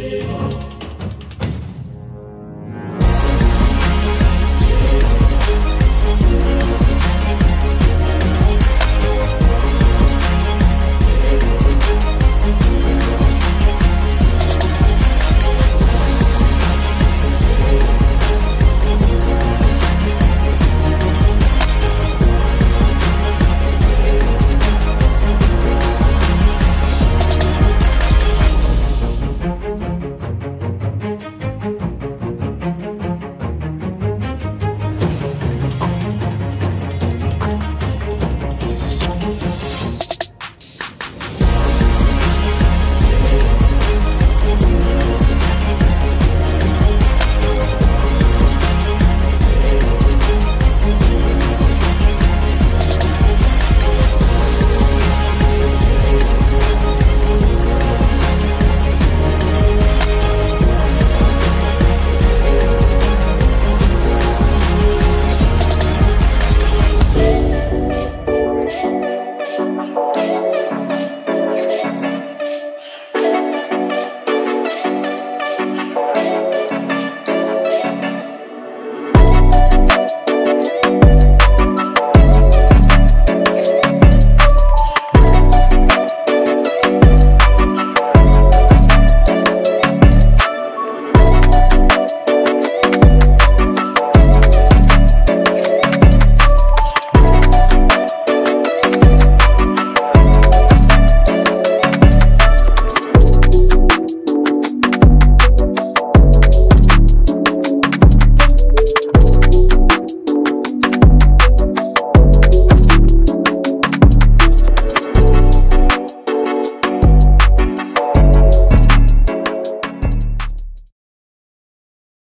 Amen.